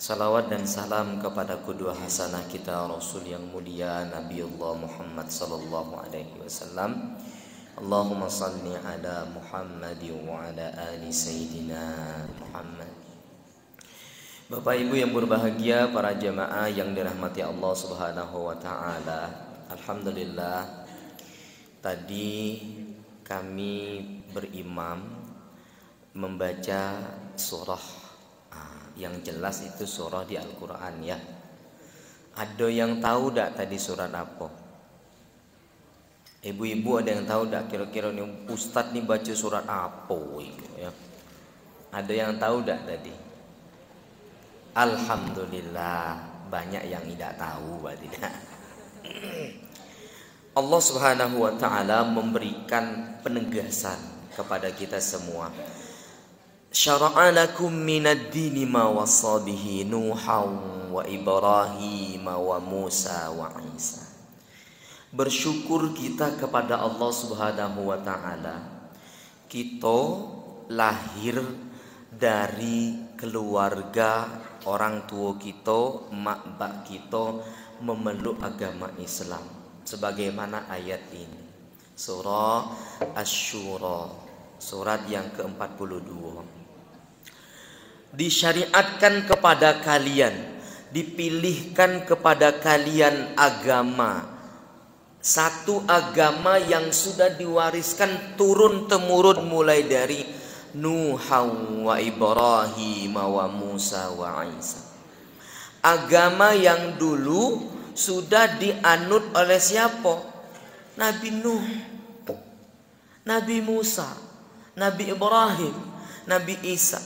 Salawat dan salam kepada kedua hasanah kita Rasul yang mulia Nabi Allah Muhammad sallallahu alaihi wasallam. Allahumma salli ala Muhammad wa ala ali sayyidina Muhammad. Bapak Ibu yang berbahagia, para jemaah yang dirahmati Allah Subhanahu wa taala. Alhamdulillah tadi kami berimam membaca surah yang jelas itu surah di Al-Quran ya. Ada yang tahu tak tadi surat apa? Ibu-ibu ada yang tahu tak kira-kira nih ustadz nih baca surat apa itu ya? Ada yang tahu tak tadi? Alhamdulillah banyak yang tidak tahu tidak Allah Subhanahu wa taala memberikan penegasan kepada kita semua syara'a lakum minad dini ma wasa bihi Nuhan wa Ibrahim wa Musa wa Isa. Bersyukur kita kepada Allah Subhanahu wa taala. Kita lahir dari keluarga orang tua kita, mak bak kita memeluk agama Islam sebagaimana ayat ini. Surah Asy-Syura, surat yang ke-42 disyariatkan kepada kalian, dipilihkan kepada kalian agama. Satu agama yang sudah diwariskan turun temurun mulai dari Nuh wa Ibrahim wa Musa wa Isa. Agama yang dulu sudah dianut oleh siapa? Nabi Nuh, Nabi Musa, Nabi Ibrahim, Nabi Isa.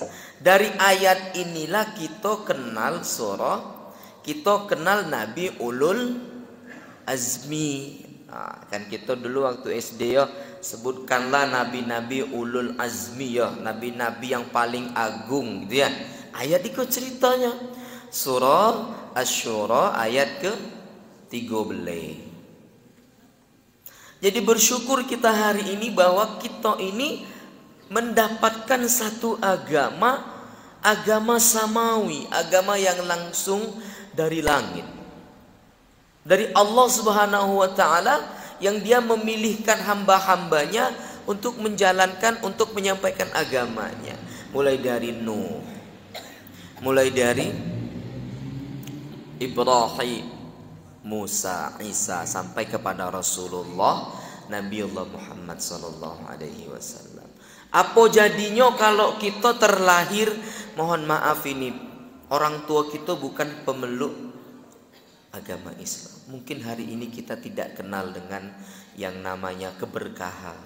Dari ayat inilah kita kenal surah, kita kenal Nabi Ulul Azmi. Nah, kan kita dulu waktu SD ya sebutkanlah nabi-nabi ulul azmi ya, nabi-nabi yang paling agung gitu ya. Ayat itu ceritanya. Surah Asy-Syura ayat ke 13. Jadi bersyukur kita hari ini bahwa kita ini mendapatkan satu agama agama samawi, agama yang langsung dari langit. Dari Allah Subhanahu wa taala yang dia memilihkan hamba-hambanya untuk menjalankan untuk menyampaikan agamanya. Mulai dari Nuh, mulai dari Ibrahim, Musa, Isa sampai kepada Rasulullah Nabiullah Muhammad sallallahu alaihi wasallam. Apa jadinya kalau kita terlahir mohon maaf ini orang tua kita bukan pemeluk agama Islam. Mungkin hari ini kita tidak kenal dengan yang namanya keberkahan.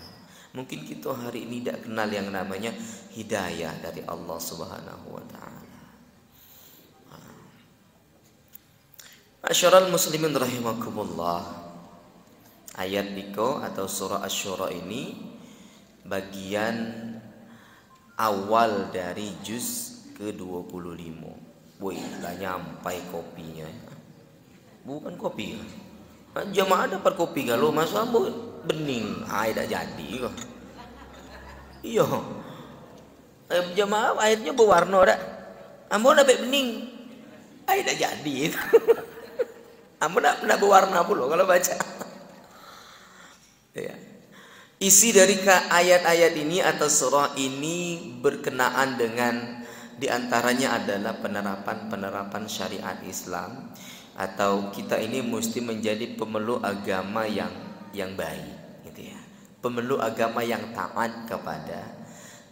Mungkin kita hari ini tidak kenal yang namanya hidayah dari Allah Subhanahu wa taala. Masyarul muslimin rahimakumullah. Ayat Niko atau surah Asy-Syura ini bagian awal dari juz ke-25. Woi, gak nyampai kopinya. Bukan kopi. Jamaah dapat kopi gak lo masa bening. Air tak jadi kok. Iya. Eh, airnya berwarna dak. Ambo dapat bening. Air tak jadi. Ambo nak nak berwarna pula kalau baca. ya. Isi dari ayat-ayat ini atau surah ini berkenaan dengan di antaranya adalah penerapan-penerapan syariat Islam atau kita ini mesti menjadi pemeluk agama yang yang baik gitu ya. Pemeluk agama yang taat kepada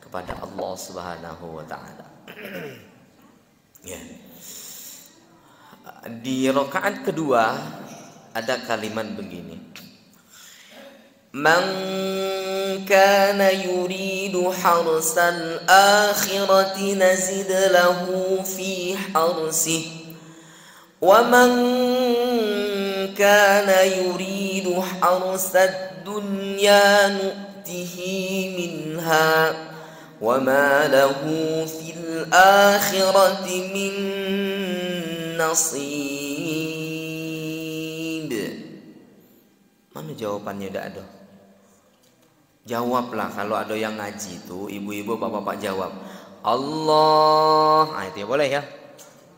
kepada Allah Subhanahu wa taala. ya. Di rakaat kedua ada kalimat begini. من كان يريد حرث الآخرة نزد له في حرسه ومن كان يريد حرث الدنيا نؤته منها. وما له في الآخرة من نصيب. Mana jawabannya tidak ada? Jawablah kalau ada yang ngaji itu ibu-ibu bapak-bapak jawab Allah. Nah, itu ya boleh ya.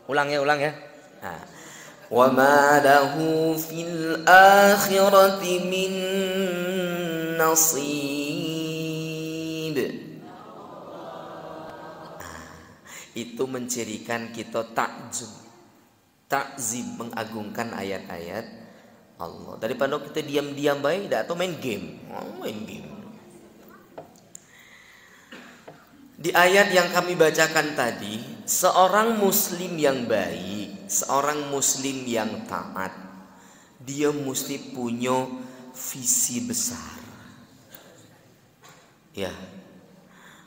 Ulang ya, ulang ya. Nah. Wa ma lahu fil akhirati min nasib. Nah, itu mencirikan kita takjub. Takzim mengagungkan ayat-ayat Allah. Daripada kita diam-diam baik, atau main game. Oh, main game. Di ayat yang kami bacakan tadi, seorang muslim yang baik, seorang muslim yang taat, dia mesti punya visi besar. Ya.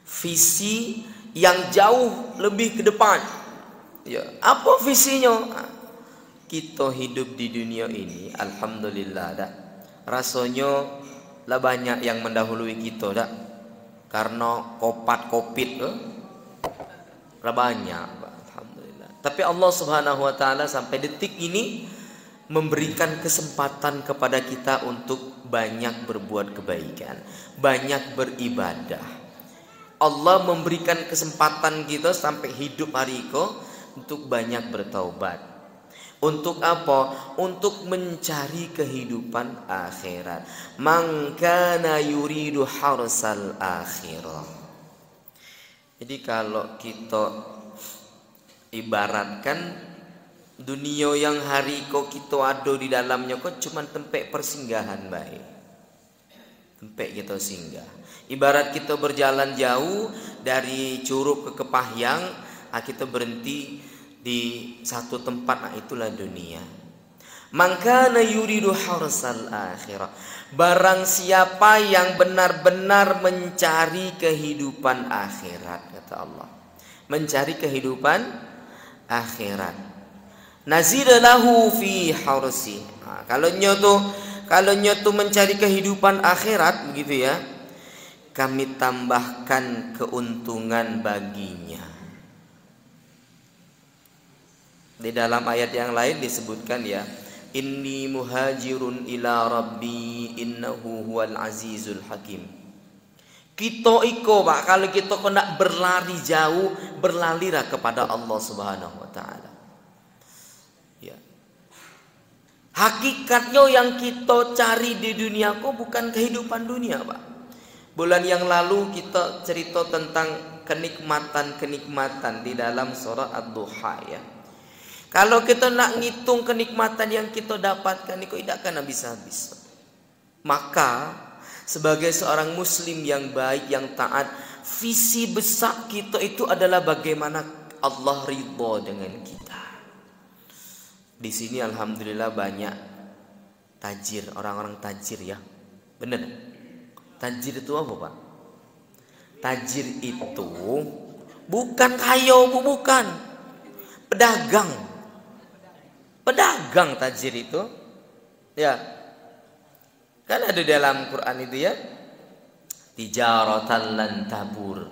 Visi yang jauh lebih ke depan. Ya, apa visinya? Kita hidup di dunia ini, alhamdulillah dah. Rasanya lah banyak yang mendahului kita dah karena kopat kopit eh? banyak alhamdulillah. Tapi Allah Subhanahu wa taala sampai detik ini memberikan kesempatan kepada kita untuk banyak berbuat kebaikan banyak beribadah. Allah memberikan kesempatan kita sampai hidup hari itu untuk banyak bertaubat untuk apa? Untuk mencari kehidupan akhirat. Mangkana yuridu harsal akhirat. Jadi kalau kita ibaratkan dunia yang hari kok kita ada di dalamnya kok cuma tempat persinggahan baik. Tempat kita singgah. Ibarat kita berjalan jauh dari Curug ke Kepahyang, ah, kita berhenti di satu tempat nah itulah dunia. Mangkana yuridu harsal akhirah. Barang siapa yang benar-benar mencari kehidupan akhirat kata Allah. Mencari kehidupan akhirat. Nazidalahu fi harsi. Nah, kalau nyoto kalau nyoto mencari kehidupan akhirat begitu ya kami tambahkan keuntungan baginya Di dalam ayat yang lain disebutkan ya, Inni muhajirun ila rabbi innahu huwal azizul hakim. Kita iko pak kalau kita kena berlari jauh, berlalirah kepada Allah Subhanahu wa taala. Ya. Hakikatnya yang kita cari di dunia kok bukan kehidupan dunia, Pak. Bulan yang lalu kita cerita tentang kenikmatan-kenikmatan di dalam surah Ad-Duha ya. Kalau kita nak ngitung kenikmatan yang kita dapatkan itu tidak akan habis-habis. Maka sebagai seorang muslim yang baik, yang taat, visi besar kita itu adalah bagaimana Allah ridho dengan kita. Di sini alhamdulillah banyak tajir, orang-orang tajir ya. Benar? Tajir itu apa, Pak? Tajir itu bukan kaya, bukan. Pedagang Pedagang tajir itu. Ya. Kan ada dalam Quran itu ya. Tijaratan lan tabur.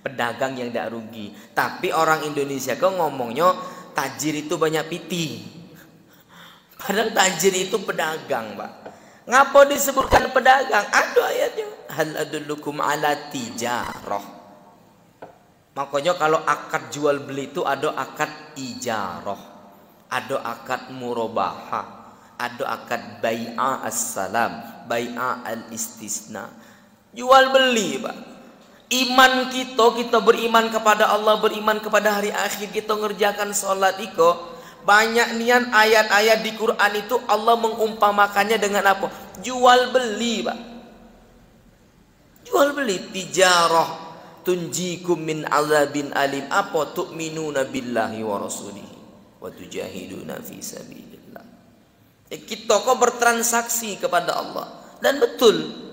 Pedagang yang tidak rugi. Tapi orang Indonesia kok ngomongnya tajir itu banyak piti. Padahal tajir itu pedagang, Pak. Ngapa disebutkan pedagang? Ada ayatnya. Hal adullukum ala tijarah. Makanya kalau akad jual beli itu ada akad ijarah ada akad murobaha ada akad bai'a as-salam. Bai'a al-istisna. Jual beli pak. Iman kita kita beriman kepada Allah beriman kepada hari akhir kita ngerjakan sholat iko. Banyak nian ayat-ayat di Quran itu Allah mengumpamakannya dengan apa? Jual beli pak. Jual beli tijarah. Tunjikum min azabin alim. Apa tu'minuna billahi wa rasulihi wa tujahiduna fi sabilillah. Eh, kita kok bertransaksi kepada Allah dan betul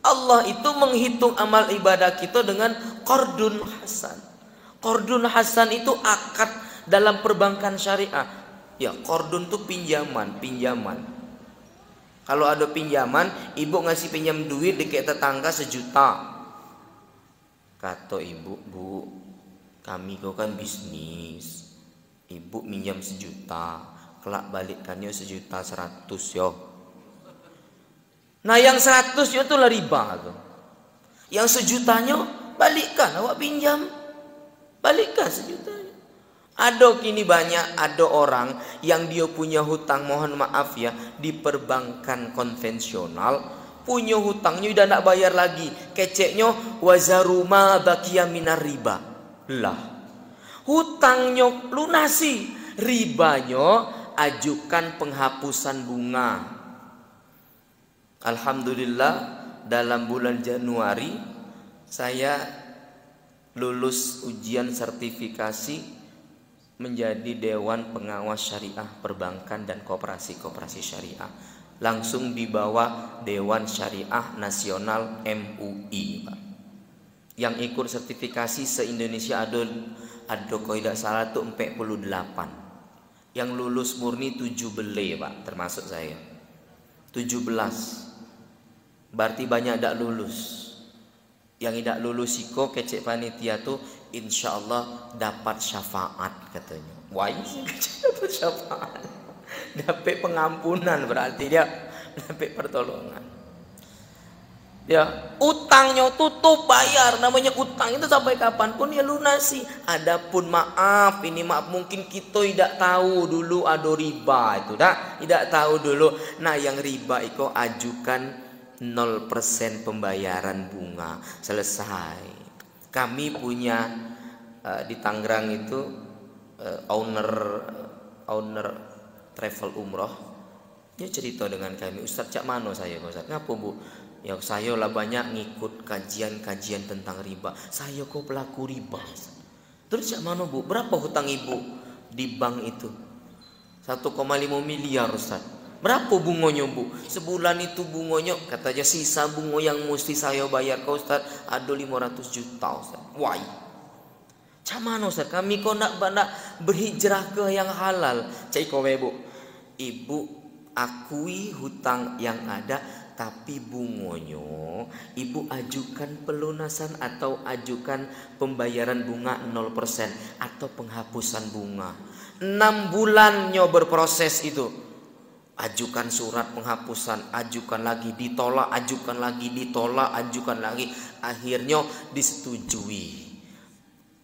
Allah itu menghitung amal ibadah kita dengan qardun hasan. Qardun hasan itu akad dalam perbankan syariah. Ya, qardun itu pinjaman, pinjaman. Kalau ada pinjaman, ibu ngasih pinjam duit dekat tetangga sejuta. Kata ibu, bu, kami kau kan bisnis ibu minjam sejuta kelak balikannya sejuta seratus yo. Nah yang seratus itu lah riba tuh. Yang sejutanya balikkan awak pinjam. Balikkan sejutanya. Ada kini banyak ada orang yang dia punya hutang mohon maaf ya di perbankan konvensional. Punya hutangnya udah nak bayar lagi. Keceknya wazaruma bakia minar riba. Lah hutangnya lunasi. Ribanya ajukan penghapusan bunga. Alhamdulillah dalam bulan Januari saya lulus ujian sertifikasi menjadi Dewan Pengawas Syariah Perbankan dan Koperasi-Koperasi Syariah. Langsung di bawah Dewan Syariah Nasional MUI. Yang ikut sertifikasi se-Indonesia ada ada tidak salah tuh 48. Yang lulus murni 7 bele Pak, termasuk saya. 17. Berarti banyak tidak lulus. Yang tidak lulus iko kecek panitia tuh insya Allah dapat syafaat katanya. Wah dapat syafaat. Dapat pengampunan berarti dia dapat pertolongan. Ya, utangnya tutup bayar. Namanya utang itu sampai kapan pun ya lunasi. Adapun maaf ini maaf mungkin kita tidak tahu dulu ada riba itu dah tidak tahu dulu. Nah yang riba itu ajukan 0% pembayaran bunga. Selesai. Kami punya uh, di Tangerang itu uh, owner owner travel umroh. Dia cerita dengan kami Ustaz cak mano saya Ustaz ngapa bu ya saya lah banyak ngikut kajian-kajian tentang riba saya kok pelaku riba terus cak mano bu berapa hutang ibu di bank itu 1,5 miliar Ustaz Berapa bungonya bu? Sebulan itu bungonya katanya sisa bungo yang mesti saya bayar ke Ustaz ada 500 juta Ustaz. Wah. Camano Ustaz, kami kok nak nak berhijrah ke yang halal. Cai kowe bu. Ibu akui hutang yang ada tapi bungonya ibu ajukan pelunasan atau ajukan pembayaran bunga 0% atau penghapusan bunga. 6 bulannya berproses itu ajukan surat penghapusan, ajukan lagi ditolak, ajukan lagi ditolak, ajukan lagi, akhirnya disetujui.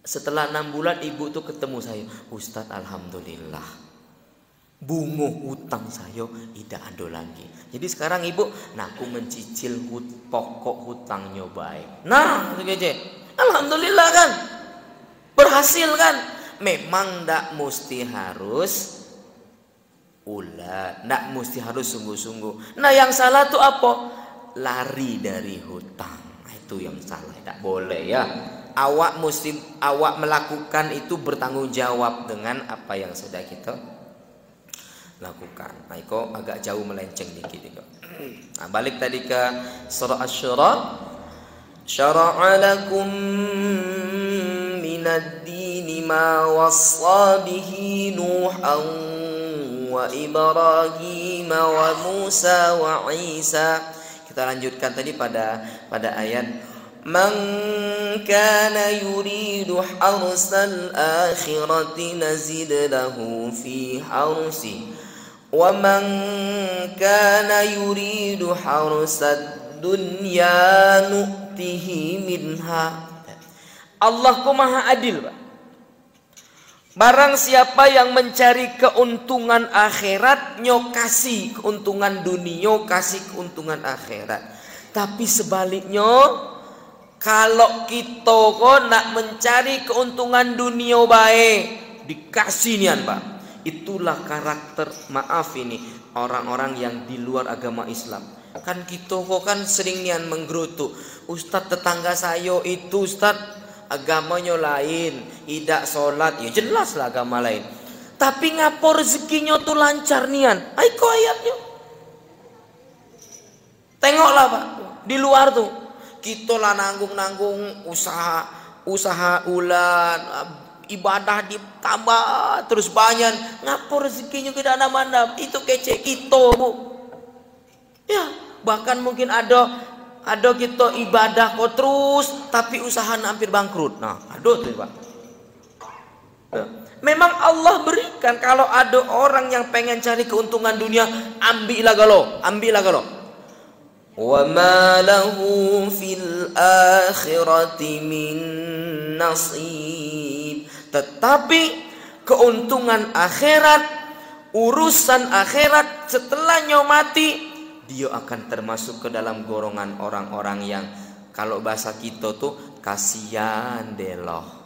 Setelah enam bulan ibu tuh ketemu saya, Ustadz Alhamdulillah, bungo utang saya tidak ada lagi. Jadi sekarang ibu, nah aku mencicil hut, pokok hutangnya baik. Nah, gitu Alhamdulillah kan, berhasil kan. Memang tidak mesti harus Ula, nak mesti harus sungguh-sungguh. Nah yang salah tuh apa? Lari dari hutang. Nah, itu yang salah, tidak boleh ya. Awak mesti awak melakukan itu bertanggung jawab dengan apa yang sudah kita lakukan. Nah, itu agak jauh melenceng dikit itu. Nah, balik tadi ke surah Asy-Syura. Syara'a lakum minad dini ma wassa bihi Nuhan وإبراهيم وموسى وعيسى kita lanjutkan tadi pada pada ayat Man kana yuridu harsal akhirati nazid lahu fi harsi man kana yuridu harsad dunya nu'tihi minha Allah maha adil Pak Barang siapa yang mencari keuntungan akhirat, nyokasi keuntungan dunia, kasih keuntungan akhirat. Tapi sebaliknya, kalau kita kok nak mencari keuntungan dunia baik, dikasih nian pak. Itulah karakter maaf ini orang-orang yang di luar agama Islam. Kan kita kok kan sering nian menggerutu. Ustadz tetangga saya itu Ustadz agamanya lain, tidak sholat, ya jelas lah agama lain. Tapi ngapor rezekinya tuh lancar nian. Aiko ayatnya. Tengoklah pak, di luar tuh kita lah nanggung-nanggung usaha usaha ulan ibadah ditambah terus banyak. Ngapor rezekinya ke dana mana itu kece kita bu. Ya bahkan mungkin ada ada kita ibadah kok terus tapi usaha hampir bangkrut. Nah aduh tuh pak. Ya. memang Allah berikan kalau ada orang yang pengen cari keuntungan dunia ambillah galau ambillah ma lahu fil akhirati min nasib tetapi keuntungan akhirat, urusan akhirat setelahnya mati, dia akan termasuk ke dalam golongan orang-orang yang kalau bahasa kita tuh kasihan deloh.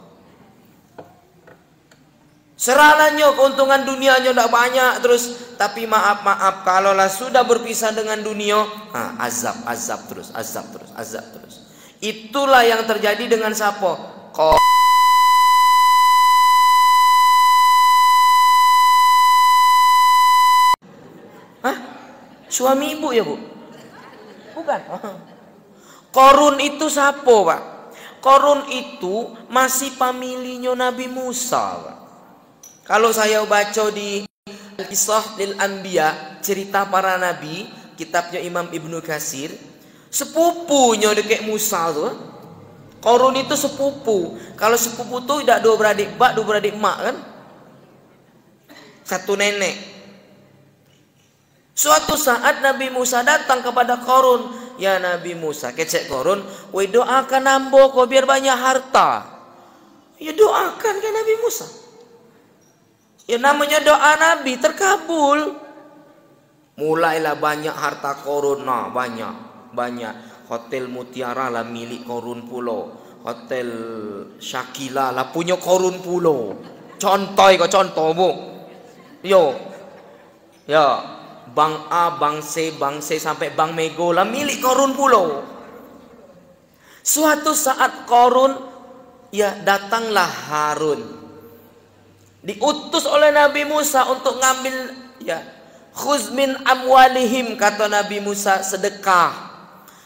Seralahnya keuntungan dunianya tidak banyak terus. Tapi maaf maaf kalaulah sudah berpisah dengan dunia ah, azab azab terus azab terus azab terus. Itulah yang terjadi dengan sapo kok Suami ibu ya bu? Bukan. Korun itu sapo pak? Korun itu masih familinya Nabi Musa pak. Kalau saya baca di Kisah lil Anbiya, cerita para nabi, kitabnya Imam Ibnu Kasir, sepupunya dekat Musa tuh. Korun itu sepupu. Kalau sepupu tuh tidak dua beradik bak, dua beradik mak kan? Satu nenek. Suatu saat Nabi Musa datang kepada Korun. Ya Nabi Musa, kecek Korun, woi doakan ambo kau biar banyak harta. Ya doakan kan Nabi Musa. Ya namanya doa Nabi terkabul. Mulailah banyak harta korun, nah banyak, banyak. Hotel Mutiara lah milik korun pulau. Hotel Shakila lah punya korun pulau. Contoh kok contoh bu. Yo, ya, Bang A, Bang C, Bang C sampai Bang Mego lah milik korun pulau. Suatu saat korun, ya datanglah Harun. Diutus oleh Nabi Musa untuk ngambil ya khuzmin amwalihim kata Nabi Musa sedekah.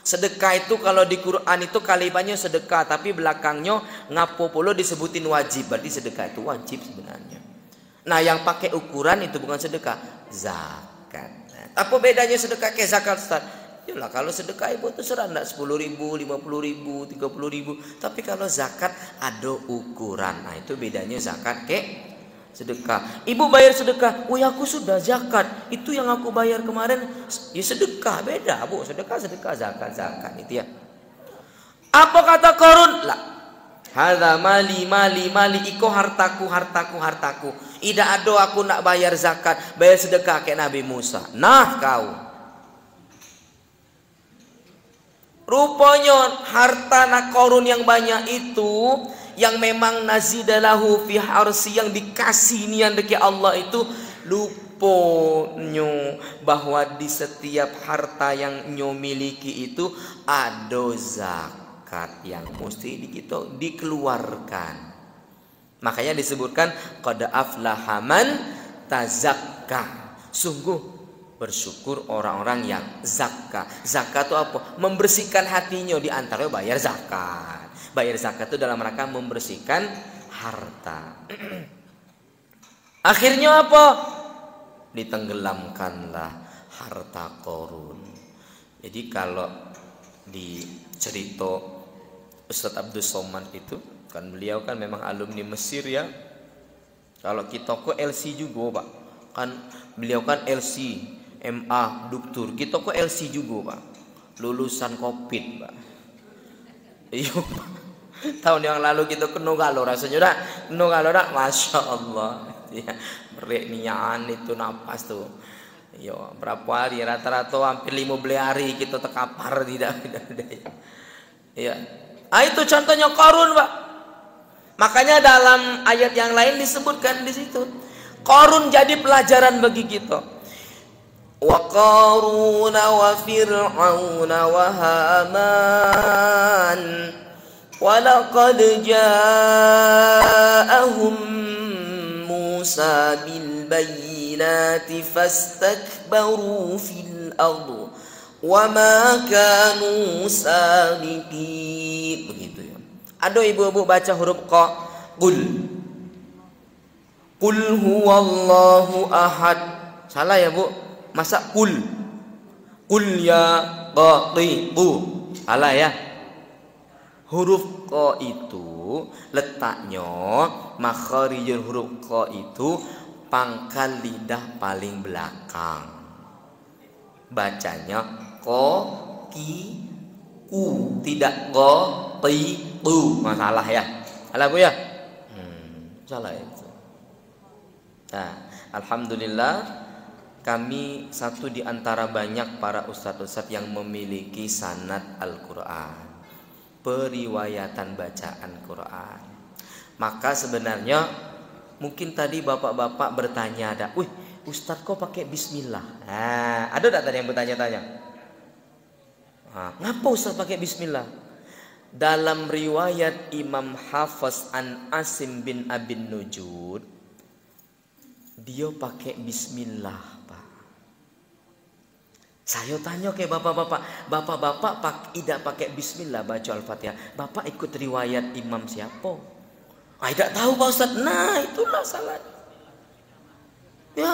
Sedekah itu kalau di Quran itu kalimatnya sedekah tapi belakangnya ngapo polo disebutin wajib. Berarti sedekah itu wajib sebenarnya. Nah yang pakai ukuran itu bukan sedekah zakat apa bedanya sedekah ke zakat Ustaz Yalah kalau sedekah ibu itu serah enggak 10 ribu, 50 ribu, 30 ribu. Tapi kalau zakat ada ukuran. Nah itu bedanya zakat ke sedekah. Ibu bayar sedekah, "Woi, aku sudah zakat. Itu yang aku bayar kemarin." Ya sedekah, beda, Bu. Sedekah, sedekah, zakat, zakat itu ya. Apa kata Korun? Lah. Hadza mali mali mali iko hartaku hartaku hartaku. Tidak ada aku nak bayar zakat, bayar sedekah kayak Nabi Musa. Nah kau. Rupanya harta nak korun yang banyak itu yang memang nazidalahu fi harsi yang dikasih nian deki Allah itu luponyo bahwa di setiap harta yang nyo miliki itu ada zakat yang mesti di kita dikeluarkan. Makanya disebutkan qad aflahaman tazakka. Sungguh bersyukur orang-orang yang zakat. Zakat itu apa? Membersihkan hatinya di antara bayar zakat bayar zakat itu dalam rangka membersihkan harta. Akhirnya apa? Ditenggelamkanlah harta korun. Jadi kalau di cerita Ustadz Abdul Somad itu kan beliau kan memang alumni Mesir ya. Kalau kita kok LC juga pak, kan beliau kan LC, MA, doktor. Kita kok LC juga pak, lulusan COVID pak. Iya. tahun yang lalu kita ke rasanya dah. Nogalo dah. Masya Allah. Ya nian itu napas tuh. Yo berapa hari? Rata-rata hampir lima belas hari kita terkapar tidak tidak ya ah itu contohnya korun pak Makanya dalam ayat yang lain disebutkan di situ. Korun jadi pelajaran bagi kita. Wa qaruna wa fir'auna wa haman. Walaqad ja'ahum Musa bil bayyinati fastakbaru fil ardu wa ma kanu sabiqin ada ibu-ibu baca huruf qa. Qul. Qul huwallahu ahad. Salah ya bu? Masa qul? Qul ya qatiqu. Salah ya. Huruf ko itu letaknya makharijul huruf ko itu pangkal lidah paling belakang. Bacanya ko ki ku tidak ko ti tu masalah ya. Salah bu ya? Hmm, salah itu. Nah, alhamdulillah kami satu di antara banyak para ustadz-ustadz yang memiliki sanad Al-Quran periwayatan bacaan Quran. Maka sebenarnya mungkin tadi bapak-bapak bertanya ada wih ustadz kok pakai bismillah? Nah, ada tak tadi yang bertanya-tanya? Nah, ngapa ustadz pakai bismillah dalam riwayat Imam Hafiz an Asim bin Abin Nujud dia pakai bismillah saya tanya ke bapak-bapak, bapak-bapak pak, tidak pakai bismillah baca Al-Fatihah. Bapak ikut riwayat imam siapa? Ah, tidak tahu Pak Ustaz. Nah, itulah salah. Ya.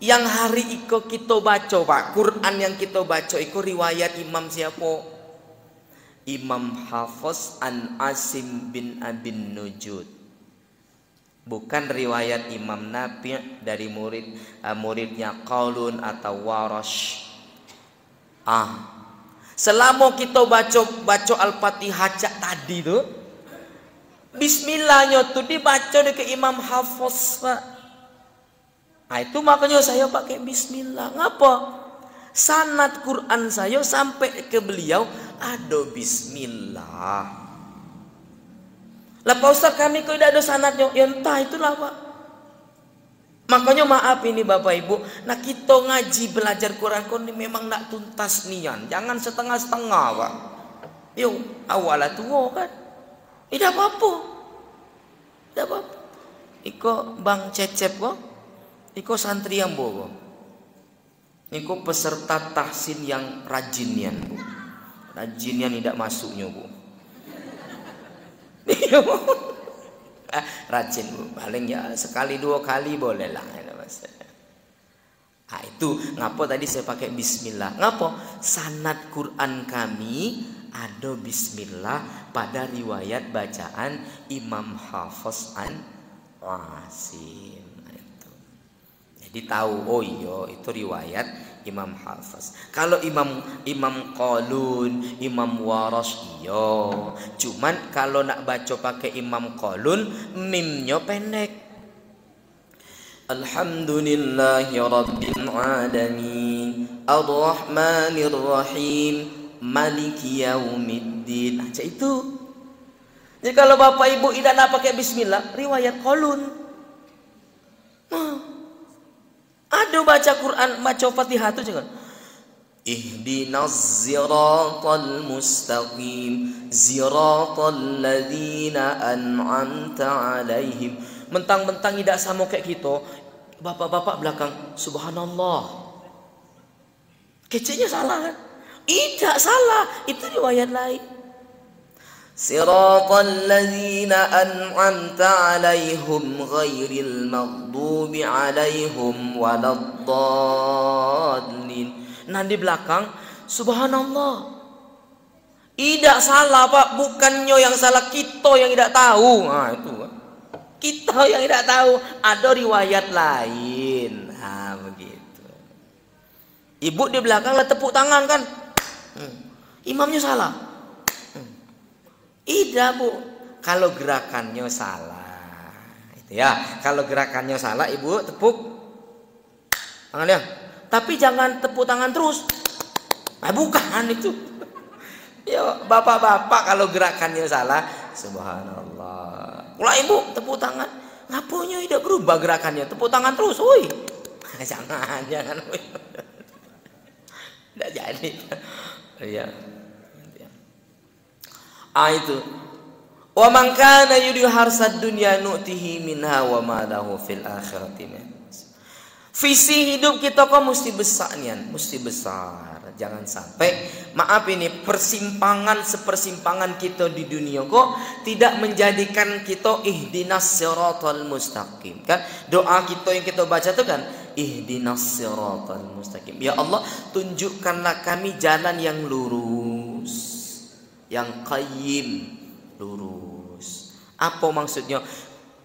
Yang hari itu kita baca, Pak. Quran yang kita baca itu riwayat imam siapa? Imam Hafiz an Asim bin Abin Nujud. Bukan riwayat Imam Nafi dari murid uh, muridnya Qaulun atau Warash. Ah. Selama kita baca baca Al-Fatihah cak tadi tu Bismillahnya tu dibaca ke Imam Hafiz Pak. Nah, itu makanya saya pakai bismillah. Ngapa? Sanat Quran saya sampai ke beliau ada bismillah. Lah Pak kami kok tidak ada sanatnya. Ya entah itulah Pak. Makanya maaf ini Bapak Ibu. Nah kita ngaji belajar Quran ini memang nak tuntas nian. Jangan setengah-setengah Pak. Yuk awalnya tua kan. Tidak apa-apa. Tidak apa-apa. Iko Bang Cecep kok. Iko santri yang bogo. Iko peserta tahsin yang rajinian bu. Rajinian tidak masuknya bu. ah, rajin bu. Paling ya sekali dua kali boleh lah ya, itu ngapo tadi saya pakai Bismillah? Ngapo sanat Quran kami ada Bismillah pada riwayat bacaan Imam Hafiz an Wasim nah, itu. Jadi tahu oh iya itu riwayat Imam Hafiz. Kalau Imam Imam Qalun, Imam Waras iya. Cuman kalau nak baca pakai Imam Qalun, mimnya pendek. Alhamdulillahi rabbil alamin. Ar-Rahmanir Rahim. Maliki yaumiddin. Aja itu. Jadi kalau Bapak Ibu tidak nak pakai bismillah, riwayat Qalun. Nah, ada baca Quran, baca Fatihah itu jangan. Ihdinas ziratal mustaqim ziratal ladzina an'amta alaihim. Mentang-mentang tidak sama kayak kita, bapak-bapak belakang subhanallah. Kecilnya salah kan? Tidak salah, itu riwayat lain. صراط الذين أنعمت عليهم غير المغضوب عليهم ولا الضالين Nah di belakang Subhanallah Tidak salah pak Bukannya yang salah kita yang tidak tahu Nah itu Kita yang tidak tahu Ada riwayat lain Nah begitu Ibu di belakang lah tepuk tangan kan hmm. Imamnya salah tidak bu, kalau gerakannya salah, itu ya. Kalau gerakannya salah, ibu tepuk tangannya. Tapi jangan tepuk tangan terus. Nah, bukan itu. Ya bapak-bapak kalau gerakannya salah, subhanallah. Kalau ibu tepuk tangan, ngapunya tidak berubah gerakannya, tepuk tangan terus, woi. jangan, jangan, woi. Tidak jadi. Iya. Ah itu. Wa man kana yuridu harsad dunya nu'tihi minha wa ma lahu fil akhirati Visi hidup kita kok mesti besar nian, mesti besar. Jangan sampai maaf ini persimpangan sepersimpangan kita di dunia kok tidak menjadikan kita ihdinas siratal mustaqim. Kan doa kita yang kita baca itu kan ihdinas siratal mustaqim. Ya Allah, tunjukkanlah kami jalan yang lurus yang qayyim lurus. Apa maksudnya?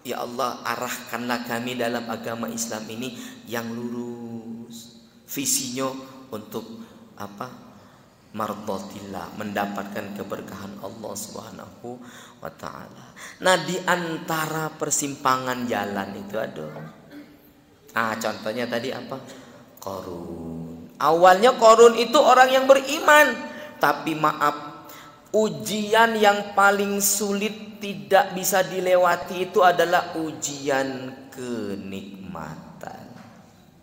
Ya Allah, arahkanlah kami dalam agama Islam ini yang lurus. Visinya untuk apa? Mardotillah, mendapatkan keberkahan Allah Subhanahu wa taala. Nah, di antara persimpangan jalan itu ada Ah, contohnya tadi apa? Korun. Awalnya korun itu orang yang beriman, tapi maaf, ujian yang paling sulit tidak bisa dilewati itu adalah ujian kenikmatan.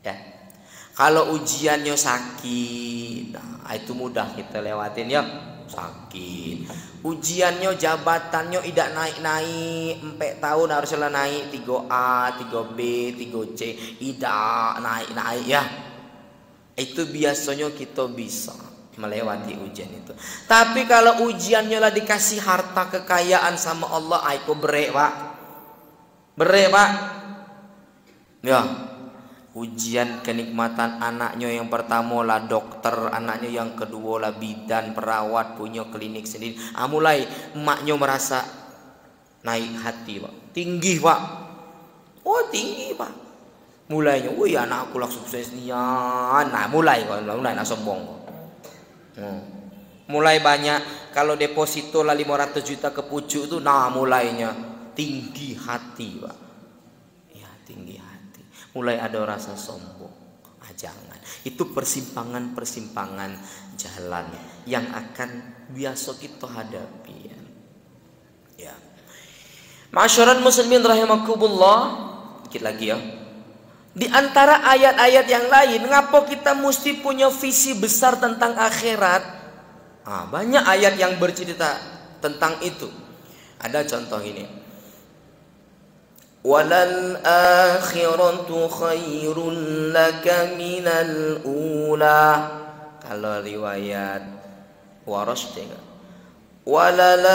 Ya. Kalau ujiannya sakit, nah, itu mudah kita lewatin ya. Sakit. Ujiannya jabatannya tidak naik-naik. Empat tahun harusnya naik 3A 3B 3C tidak naik-naik ya. Itu biasanya kita bisa melewati ujian itu. Tapi kalau ujiannya lah dikasih harta kekayaan sama Allah aku pak. Berik pak. Ya. Ujian kenikmatan anaknya yang pertama lah dokter anaknya yang kedua lah bidan perawat punya klinik sendiri. Ah, mulai emaknya merasa naik hati pak. Tinggi pak. Oh tinggi pak. Mulainya wih anakku lah suksesnya nah mulai mulai nak sombong mulai banyak kalau deposito lah 500 juta ke pucuk itu nah mulainya tinggi hati pak ya tinggi hati mulai ada rasa sombong. Ah, jangan. Itu persimpangan-persimpangan jalan yang akan biasa kita hadapi. Ya. ya. Masyarakat muslimin rahimakumullah. Dikit lagi ya. Di antara ayat-ayat yang lain, ngapo kita mesti punya visi besar tentang akhirat? Nah, banyak ayat yang bercerita tentang itu. Ada contoh ini. Walal akhiratu khairul laka minal ula. Kalau riwayat waras dengar. Walal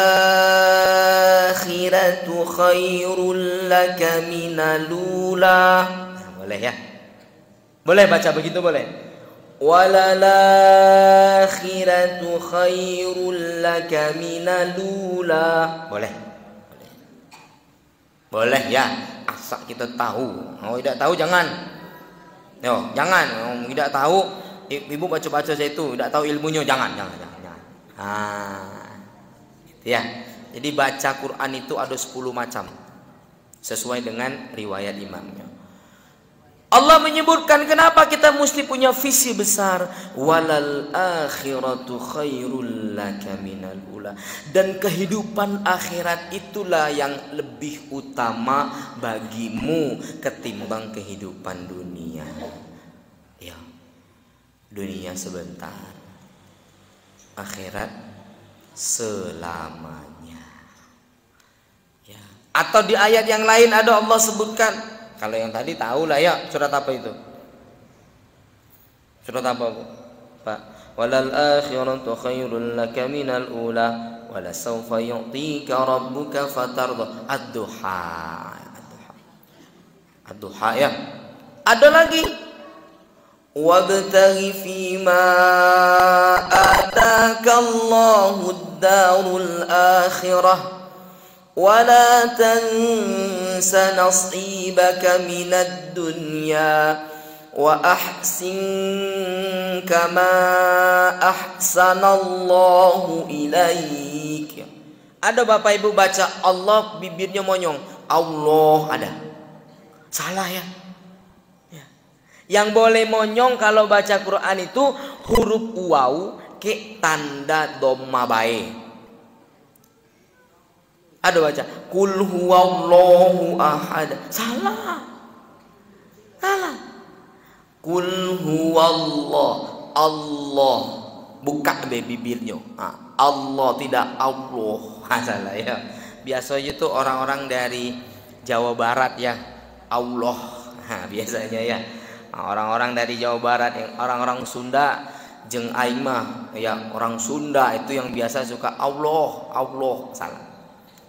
akhiratu khairul laka minal ula boleh ya boleh baca begitu boleh walalaakhiratu khairul laka minalula boleh boleh ya, asal kita tahu. Oh, tidak tahu jangan. Yo, jangan. Oh, tidak tahu ibu baca-baca saya itu, tidak tahu ilmunya jangan, jangan, jangan. jangan. Ah. Gitu ya. Jadi baca Quran itu ada 10 macam. Sesuai dengan riwayat imamnya. Allah menyebutkan kenapa kita mesti punya visi besar. Walal akhiratu khairul laka minal ula. Dan kehidupan akhirat itulah yang lebih utama bagimu ketimbang kehidupan dunia. Ya dunia sebentar akhirat selamanya. Ya. Atau di ayat yang lain ada Allah sebutkan kalau yang tadi tahu lah ya surat apa itu? Surat apa, Bu? Pak. Walal akhiratu khairul laka minal ula wala sawfa yu'tika rabbuka fatardha Ad-duha. Ad-duha. Ad-duha ya. Ada lagi. Wabtaghi fi ma ataka Allahu ad-darul akhirah wala tan تنس نصيبك من الدنيا وأحسن كما أحسن الله إليك Ada bapak ibu baca Allah bibirnya monyong Allah ada Salah ya, ya. Yang boleh monyong kalau baca Quran itu huruf waw ke tanda doma baik ada baca kul huwallahu ahad. Salah. Salah. Kul huwallah Allah buka be bibirnya. Allah tidak Allah. salah ya. Biasanya itu orang-orang dari Jawa Barat ya. Allah. Ha, biasanya ya. Orang-orang dari Jawa Barat yang orang-orang Sunda jeng aing mah ya orang Sunda itu yang biasa suka Allah, Allah salah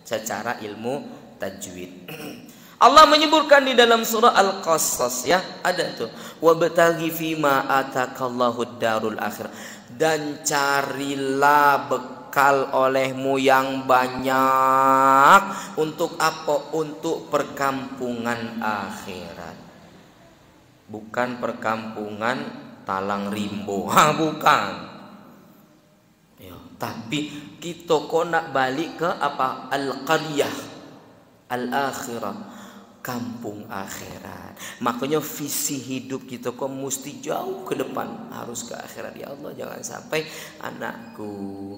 secara ilmu tajwid. Allah menyebutkan di dalam surah Al-Qasas ya, ada tuh. Wabtaghi fima atakallahu darul akhir dan carilah bekal olehmu yang banyak untuk apa? Untuk perkampungan akhirat. Bukan perkampungan talang rimbo. Bukan. Tapi kita kok nak balik ke apa al qaryah al akhirah kampung akhirat. Makanya visi hidup kita kok mesti jauh ke depan, harus ke akhirat ya Allah. Jangan sampai anakku,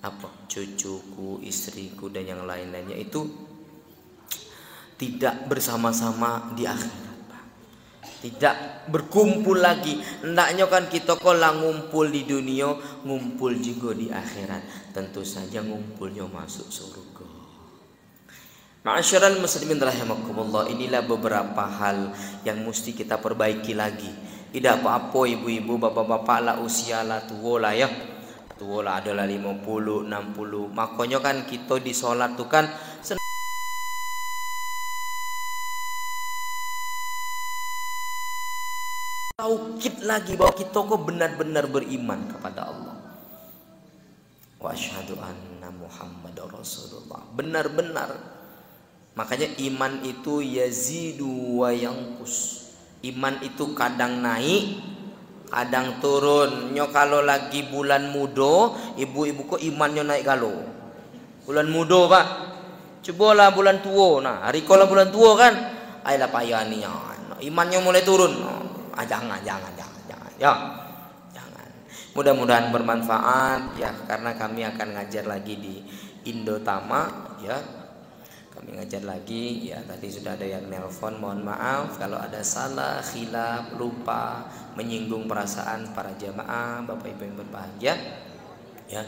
apa cucuku, istriku dan yang lain-lainnya itu tidak bersama-sama di akhirat. Tidak berkumpul lagi. Hendaknya kan kita kalau ngumpul di dunia, ngumpul juga di akhirat. Tentu saja ngumpulnya masuk surga. Ma'asyiral muslimin rahimakumullah inilah beberapa hal yang mesti kita perbaiki lagi. Tidak apa-apa ibu-ibu, bapak-bapak lah usia lah tua lah ya. Tua lah adalah 50, 60. Makanya kan kita di sholat tuh kan taukid lagi bahwa kita kok benar-benar beriman kepada Allah. Wa asyhadu anna Muhammad Rasulullah. Benar-benar Makanya iman itu yazidu wa yangkus. Iman itu kadang naik, kadang turun. Nyo kalau lagi bulan mudo, ibu-ibu kok imannya naik kalau. Bulan mudo, Pak. Cobalah bulan tua. Nah, hari kalau bulan tua kan, ayolah payani Imannya mulai turun. Ah, jangan, jangan, jangan, jangan. Ya. Jangan. Mudah-mudahan bermanfaat ya karena kami akan ngajar lagi di Indotama ya kami ngajar lagi ya tadi sudah ada yang nelpon mohon maaf kalau ada salah khilaf lupa menyinggung perasaan para jamaah bapak ibu yang berbahagia ya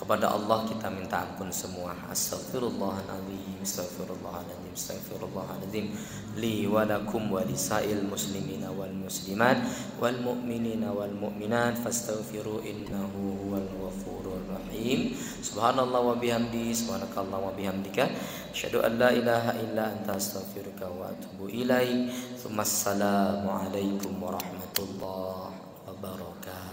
kepada Allah kita minta ampun semua. Astagfirullahaladzim astagfirullahaladzim astagfirullahaladzim li wa lakum wa lisail muslimina wal muslimat wal mu'minina wal mu'minat. Fastaghfiru innahu huwal ghafurur rahim. Subhanallah wa bihamdi subhanakallah wa bihamdika. Asyhadu an la ilaha illa anta astaghfiruka wa atubu ilaik. Assalamu alaikum warahmatullahi wabarakatuh